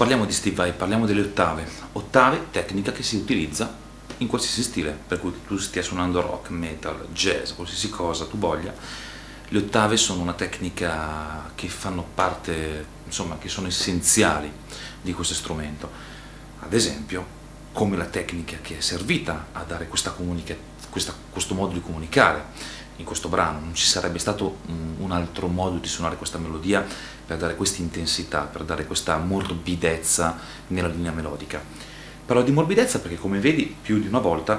parliamo di Steve Vai, parliamo delle ottave. Ottave, tecnica che si utilizza in qualsiasi stile, per cui tu stia suonando rock, metal, jazz, qualsiasi cosa tu voglia. Le ottave sono una tecnica che fanno parte, insomma, che sono essenziali di questo strumento. Ad esempio, come la tecnica che è servita a dare questa questa, questo modo di comunicare in questo brano, non ci sarebbe stato un altro modo di suonare questa melodia per dare questa intensità, per dare questa morbidezza nella linea melodica. Parlo di morbidezza perché come vedi più di una volta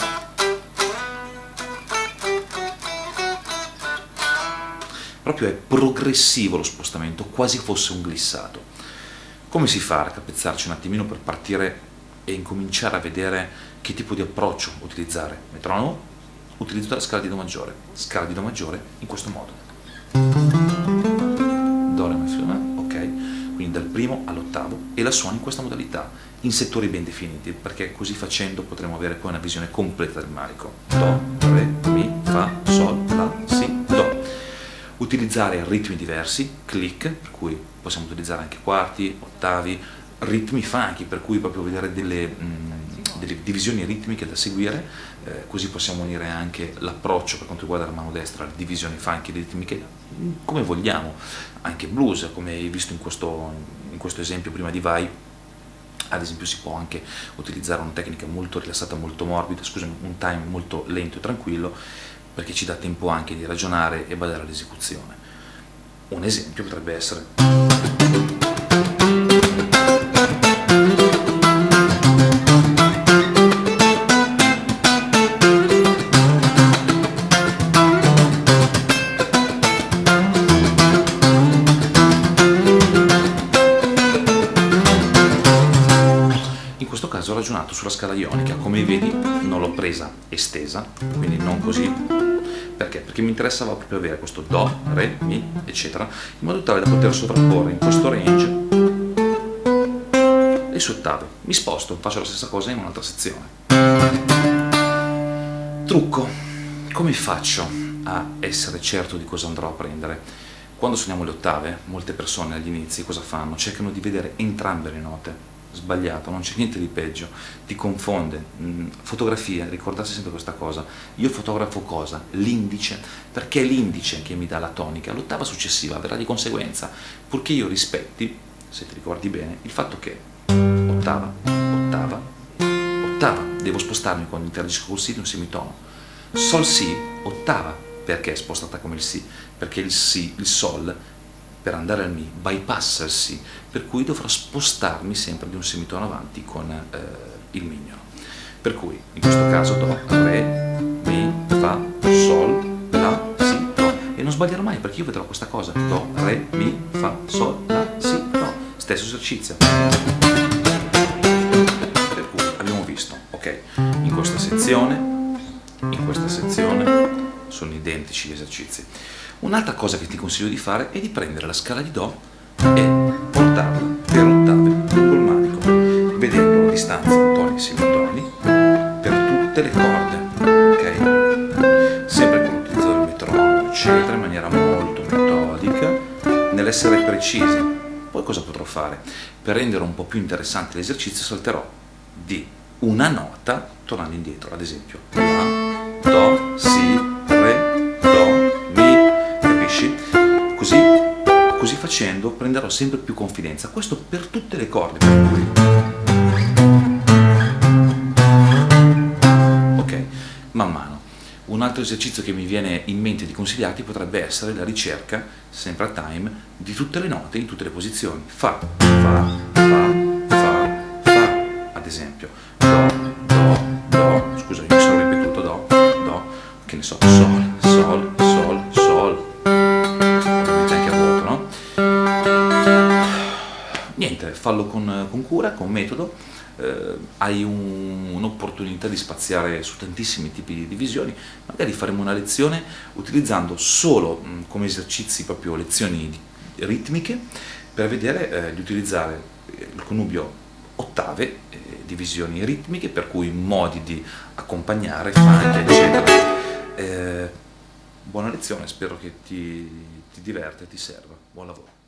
proprio è progressivo lo spostamento, quasi fosse un glissato. Come si fa a capezzarci un attimino per partire e incominciare a vedere che tipo di approccio utilizzare. Metronomo, utilizzo la scala di Do maggiore, scala di Do maggiore in questo modo. Do, Re, Mi, Fa, ok? Quindi dal primo all'ottavo e la suono in questa modalità, in settori ben definiti, perché così facendo potremo avere poi una visione completa del manico. Do, Re, Mi, Fa, Sol, La, Si, Do. Utilizzare ritmi diversi, click, per cui possiamo utilizzare anche quarti, ottavi, ritmi funky, per cui proprio vedere delle, mh, mm, delle divisioni ritmiche da seguire, eh, così possiamo unire anche l'approccio per quanto riguarda la mano destra, le divisioni funky ritmiche, come vogliamo, anche blues, come hai visto in questo, in questo esempio prima di Vai, ad esempio si può anche utilizzare una tecnica molto rilassata, molto morbida, scusami, un time molto lento e tranquillo, perché ci dà tempo anche di ragionare e badare all'esecuzione. Un esempio potrebbe essere... sulla scala ionica, come vedi non l'ho presa estesa, quindi non così, perché? Perché mi interessava proprio avere questo Do, Re, Mi, eccetera, in modo tale da poter sovrapporre in questo range le sue ottave. Mi sposto, faccio la stessa cosa in un'altra sezione. Trucco, come faccio a essere certo di cosa andrò a prendere? Quando suoniamo le ottave, molte persone agli inizi cosa fanno? Cercano di vedere entrambe le note sbagliato, non c'è niente di peggio, ti confonde. Mm, fotografia, ricordate sempre questa cosa, io fotografo cosa? L'indice, perché è l'indice che mi dà la tonica, l'ottava successiva verrà di conseguenza, purché io rispetti, se ti ricordi bene, il fatto che ottava, ottava, ottava, devo spostarmi quando interagisco col Si di un semitono, Sol Si, ottava, perché è spostata come il Si? Perché il Si, il Sol per andare al Mi bypassa il Si, per cui dovrò spostarmi sempre di un semitono avanti con eh, il mignolo. Per cui in questo caso Do, Re, Mi, Fa, Sol, La, Si, Do. E non sbaglierò mai perché io vedrò questa cosa. Do, Re, Mi, Fa, Sol, La, Si, Do. Stesso esercizio. Per cui abbiamo visto, ok, in questa sezione, in questa sezione sono identici gli esercizi. Un'altra cosa che ti consiglio di fare è di prendere la scala di Do e portarla per ottave il manico, vedendo la distanza toni semitoni per tutte le corde, ok? Sempre con l'utilizzo del metronomo, eccetera, in maniera molto metodica, nell'essere precisi. Poi cosa potrò fare? Per rendere un po' più interessante l'esercizio salterò di una nota tornando indietro, ad esempio La, Do, Si, facendo prenderò sempre più confidenza, questo per tutte le corde. Ok, man mano. Un altro esercizio che mi viene in mente di consigliarti potrebbe essere la ricerca, sempre a time, di tutte le note in tutte le posizioni. Fa, fa, fa, fa, fa, ad esempio. Do, do, do, scusa, mi sono ripetuto do, do, che ne so, sol, niente, fallo con, con cura, con metodo, eh, hai un, un'opportunità di spaziare su tantissimi tipi di divisioni, magari faremo una lezione utilizzando solo mh, come esercizi proprio lezioni ritmiche per vedere eh, di utilizzare il connubio ottave, eh, divisioni ritmiche, per cui modi di accompagnare, funk, eccetera. Eh, buona lezione, spero che ti, ti diverta e ti serva. Buon lavoro.